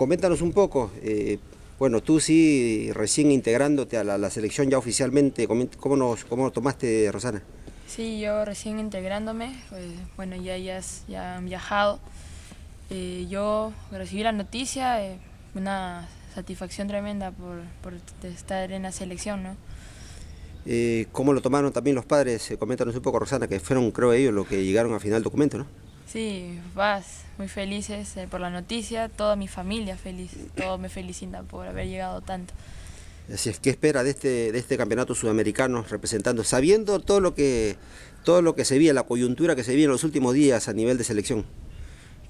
coméntanos un poco, eh, bueno, tú sí recién integrándote a la, selección ya oficialmente, ¿cómo, nos, ¿cómo tomaste, Rosana? Sí, yo recién integrándome, pues, bueno, ya, ya, ya han viajado. Eh, yo recibí la noticia, eh, una satisfacción tremenda por, por, estar en la selección, ¿no? Eh, ¿Cómo lo tomaron también los padres? coméntanos un poco, Rosana, que fueron, creo, ellos los que llegaron al final del documento, ¿no? Sí, vas, muy felices por la noticia, toda mi familia feliz, todos me felicitan por haber llegado tanto. Así es, ¿qué espera de este, de este campeonato sudamericano representando, sabiendo todo lo que todo lo que se vía, la coyuntura que se vio en los últimos días a nivel de selección?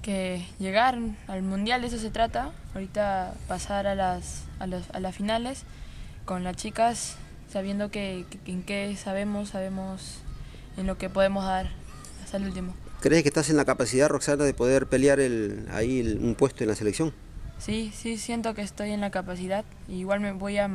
Que llegar al mundial, de eso se trata, ahorita pasar a las, a, a las finales con las chicas, sabiendo que, en qué sabemos, sabemos en lo que podemos dar hasta el último. ¿Crees que estás en la capacidad, Roxana, de poder pelear el, ahí un puesto en la selección? Sí, sí, siento que estoy en la capacidad. Igual me voy a,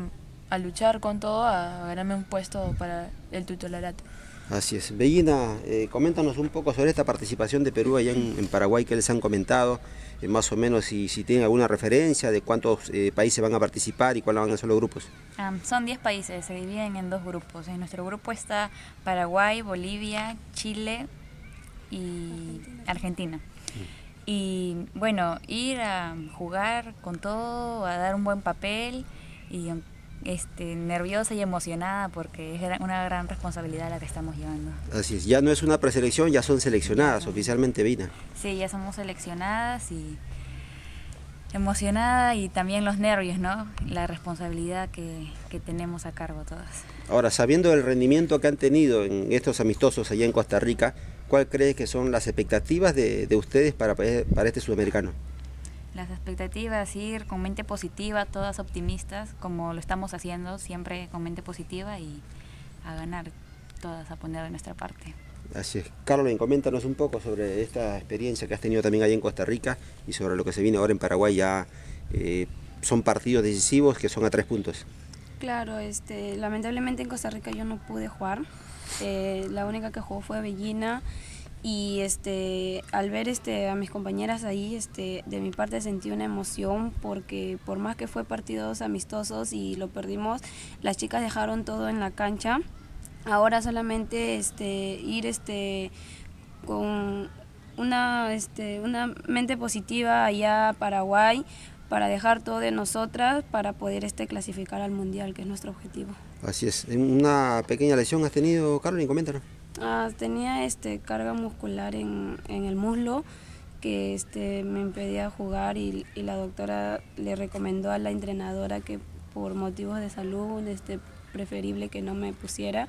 luchar con todo a ganarme un puesto para el titularato. Así es. Bellina, eh, coméntanos un poco sobre esta participación de Perú allá en, Paraguay que les han comentado, eh, más o menos si, si, tienen alguna referencia de cuántos eh, países van a participar y cuáles van a ser los grupos. Ah, son 10 países, se dividen en dos grupos. En nuestro grupo está Paraguay, Bolivia, Chile y Argentina. Y bueno, ir a jugar con todo, a dar un buen papel y este, nerviosa y emocionada porque es una gran responsabilidad la que estamos llevando. Así es, ya no es una preselección, ya son seleccionadas oficialmente, Vina. Sí, ya somos seleccionadas y emocionada y también los nervios, ¿no? La responsabilidad que, que tenemos a cargo todas. Ahora, sabiendo el rendimiento que han tenido en estos amistosos allá en Costa Rica, ¿Cuál crees que son las expectativas de, ustedes para, para este sudamericano? Las expectativas, ir con mente positiva, todas optimistas, como lo estamos haciendo, siempre con mente positiva y a ganar, todas a poner de nuestra parte. Así es. Carolyn, coméntanos un poco sobre esta experiencia que has tenido también allá en Costa Rica y sobre lo que se viene ahora en Paraguay. Ya eh, son partidos decisivos que son a tres puntos. Claro, este, lamentablemente en Costa Rica yo no pude jugar. Eh, la única que jugó fue Bellina y este al ver este a mis compañeras ahí este de mi parte sentí una emoción porque por más que fue partidos amistosos y lo perdimos las chicas dejaron todo en la cancha. Ahora solamente este ir este con una este una mente positiva allá a Paraguay para dejar todo de nosotras para poder este clasificar al mundial que es nuestro objetivo Así es. ¿Una pequeña lesión has tenido, Carolyn? Coméntanos. Ah, tenía este, carga muscular en, el muslo que este, me impedía jugar y, la doctora le recomendó a la entrenadora que por motivos de salud este, preferible que no me pusiera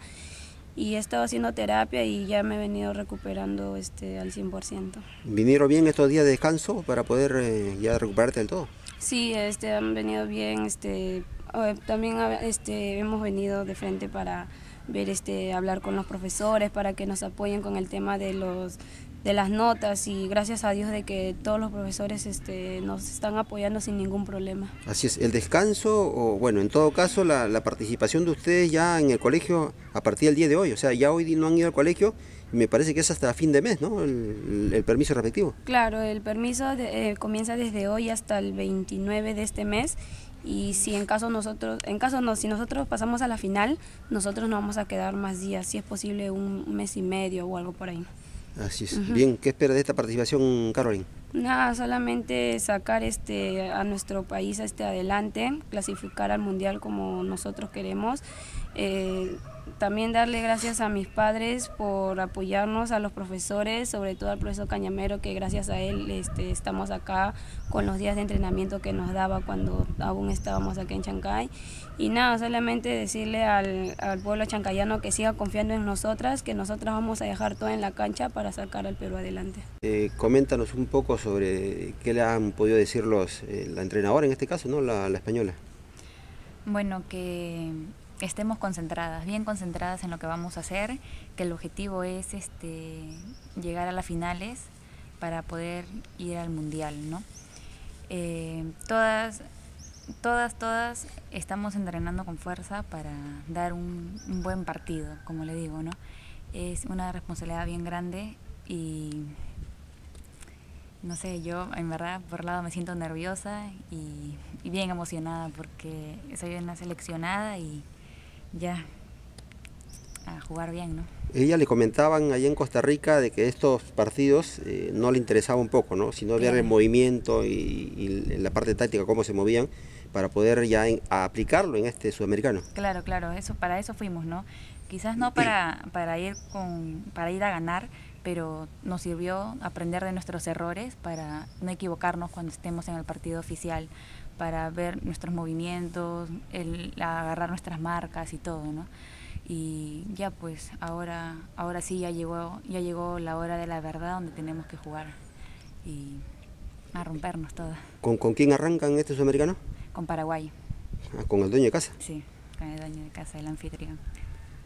y he estado haciendo terapia y ya me he venido recuperando este, al 100%. ¿Vinieron bien estos días de descanso para poder eh, ya recuperarte del todo? Sí, este, han venido bien, este, también este, hemos venido de frente para ver este hablar con los profesores para que nos apoyen con el tema de los de las notas y gracias a Dios de que todos los profesores este, nos están apoyando sin ningún problema. Así es, el descanso o bueno, en todo caso la, participación de ustedes ya en el colegio a partir del día de hoy, o sea, ya hoy no han ido al colegio me parece que es hasta fin de mes, ¿no? El, permiso respectivo. Claro, el permiso eh, comienza desde hoy hasta el 29 de este mes y si en caso nosotros, en caso no, si nosotros pasamos a la final, nosotros no vamos a quedar más días, si es posible un mes y medio o algo por ahí. Así es. Bien, ¿qué espera de esta participación, Caroline? Nada, solamente sacar este a nuestro país este adelante, clasificar al mundial como nosotros queremos. Eh, también darle gracias a mis padres por apoyarnos, a los profesores, sobre todo al profesor Cañamero, que gracias a él este, estamos acá con los días de entrenamiento que nos daba cuando aún estábamos aquí en Chancay. Y nada, solamente decirle al, pueblo chancayano que siga confiando en nosotras, que nosotras vamos a dejar todo en la cancha para sacar al Perú adelante. Eh, coméntanos un poco sobre qué le han podido decir los, eh, la entrenadora en este caso, ¿no? la española. Bueno, que estemos concentradas, bien concentradas en lo que vamos a hacer, que el objetivo es este, llegar a las finales para poder ir al mundial, ¿no? Eh, todas, todas, todas estamos entrenando con fuerza para dar un, buen partido, como le digo, ¿no? Es una responsabilidad bien grande y, No sé, yo en verdad por lado me siento nerviosa y bien emocionada porque soy una seleccionada y ya a jugar bien, ¿no? Ella le comentaban allá en Costa Rica de que estos partidos eh, no le interesaba un poco, ¿no? sino ver el movimiento y, y, la parte táctica, cómo se movían, para poder ya en, aplicarlo en este sudamericano. Claro, claro, eso para eso fuimos, ¿no? Quizás no para, para, ir, con, para ir a ganar, pero nos sirvió aprender de nuestros errores para no equivocarnos cuando estemos en el partido oficial, para ver nuestros movimientos, el, agarrar nuestras marcas y todo, ¿no? y ya pues ahora ahora sí ya llegó ya llegó la hora de la verdad donde tenemos que jugar y a rompernos todas. ¿Con, con quién arrancan este sudamericano? Con Paraguay. Ah, ¿Con el dueño de casa? Sí, con el dueño de casa, el anfitrión.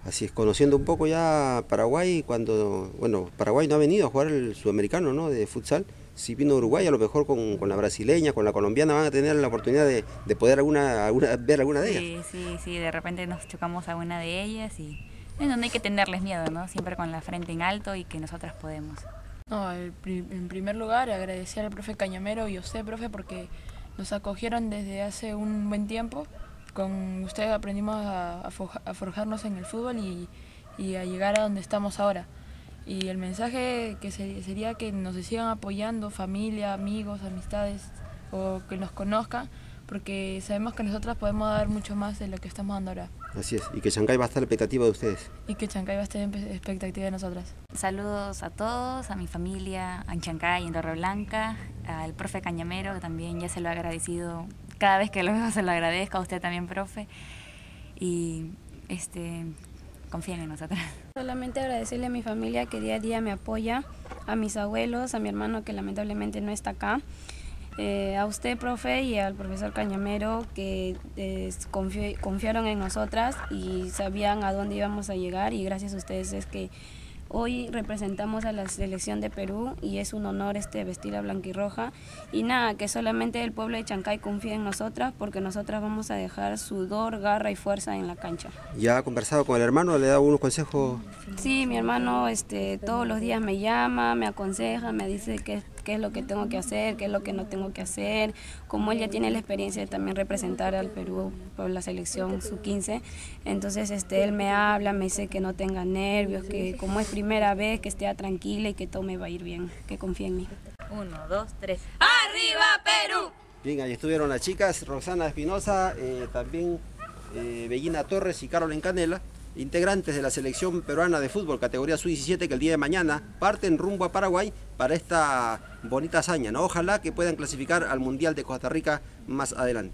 Así es, conociendo un poco ya Paraguay, cuando, bueno, Paraguay no ha venido a jugar el sudamericano, ¿no? De futsal, si vino Uruguay, a lo mejor con, con, la brasileña, con la colombiana, van a tener la oportunidad de, de poder alguna, alguna, ver alguna de ellas. Sí, sí, sí, de repente nos chocamos a una de ellas y bueno, no hay que tenerles miedo, ¿no? Siempre con la frente en alto y que nosotras podemos. No, en primer lugar agradecer al profe Cañamero y a usted, profe, porque nos acogieron desde hace un buen tiempo. Con usted aprendimos a, a forjarnos en el fútbol y, y a llegar a donde estamos ahora. Y el mensaje que sería que nos sigan apoyando, familia, amigos, amistades, o que nos conozcan, porque sabemos que nosotras podemos dar mucho más de lo que estamos dando ahora. Así es, y que Chancay va a estar en expectativa de ustedes. Y que Chancay va a estar en expectativa de nosotras. Saludos a todos, a mi familia, a Chancay, en Blanca, al profe Cañamero, que también ya se lo he agradecido, cada vez que lo veo se lo agradezco, a usted también, profe. Y este, confíen en nosotras. Solamente agradecerle a mi familia que día a día me apoya, a mis abuelos, a mi hermano que lamentablemente no está acá, eh, a usted, profe, y al profesor Cañamero que eh, confi confiaron en nosotras y sabían a dónde íbamos a llegar y gracias a ustedes es que Hoy representamos a la selección de Perú y es un honor este vestir a blanquirroja. Y nada, que solamente el pueblo de Chancay confíe en nosotras porque nosotras vamos a dejar sudor, garra y fuerza en la cancha. ¿Ya ha conversado con el hermano? ¿Le da unos consejos? Sí, mi hermano este, todos los días me llama, me aconseja, me dice qué, qué es lo que tengo que hacer, qué es lo que no tengo que hacer. Como él ya tiene la experiencia de también representar al Perú por la selección sub-15, entonces este, él me habla, me dice que no tenga nervios, que como es primera vez, que esté tranquila y que todo me va a ir bien, que confíe en mí. Uno, dos, tres. ¡Arriba Perú! Bien, ahí estuvieron las chicas, Roxana Espinosa, eh, también eh, Bellina Torres y Carolyn Canela, integrantes de la selección peruana de fútbol categoría sub-17 que el día de mañana parten rumbo a Paraguay para esta bonita hazaña. ¿no? Ojalá que puedan clasificar al Mundial de Costa Rica más adelante.